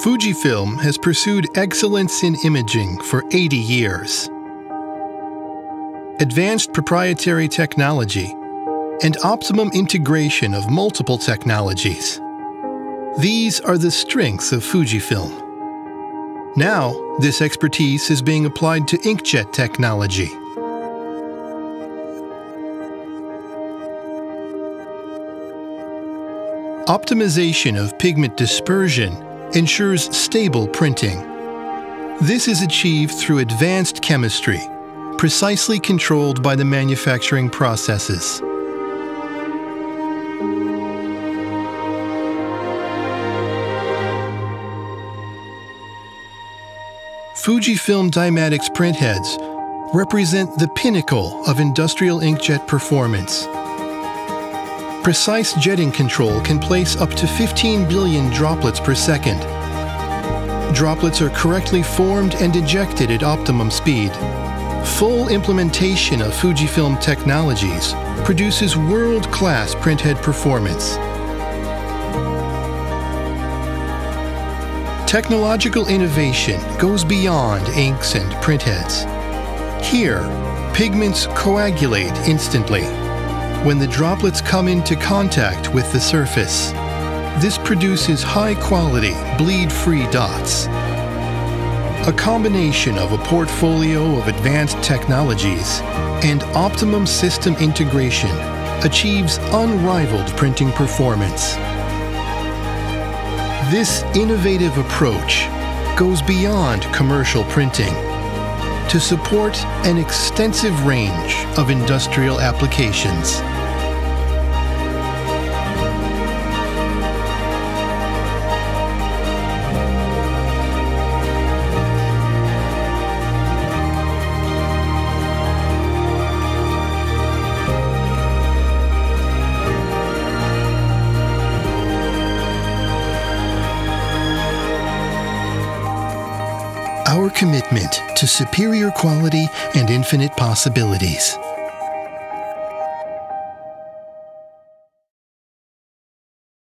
Fujifilm has pursued excellence in imaging for 80 years. Advanced proprietary technology and optimum integration of multiple technologies. These are the strengths of Fujifilm. Now, this expertise is being applied to inkjet technology. Optimization of pigment dispersion ensures stable printing. This is achieved through advanced chemistry, precisely controlled by the manufacturing processes. Fujifilm Dimatix printheads represent the pinnacle of industrial inkjet performance. Precise jetting control can place up to 15 billion droplets per second. Droplets are correctly formed and ejected at optimum speed. Full implementation of Fujifilm technologies produces world-class printhead performance. Technological innovation goes beyond inks and printheads. Here, pigments coagulate instantly when the droplets come into contact with the surface. This produces high-quality, bleed-free dots. A combination of a portfolio of advanced technologies and optimum system integration achieves unrivaled printing performance. This innovative approach goes beyond commercial printing to support an extensive range of industrial applications. Our commitment to superior quality and infinite possibilities.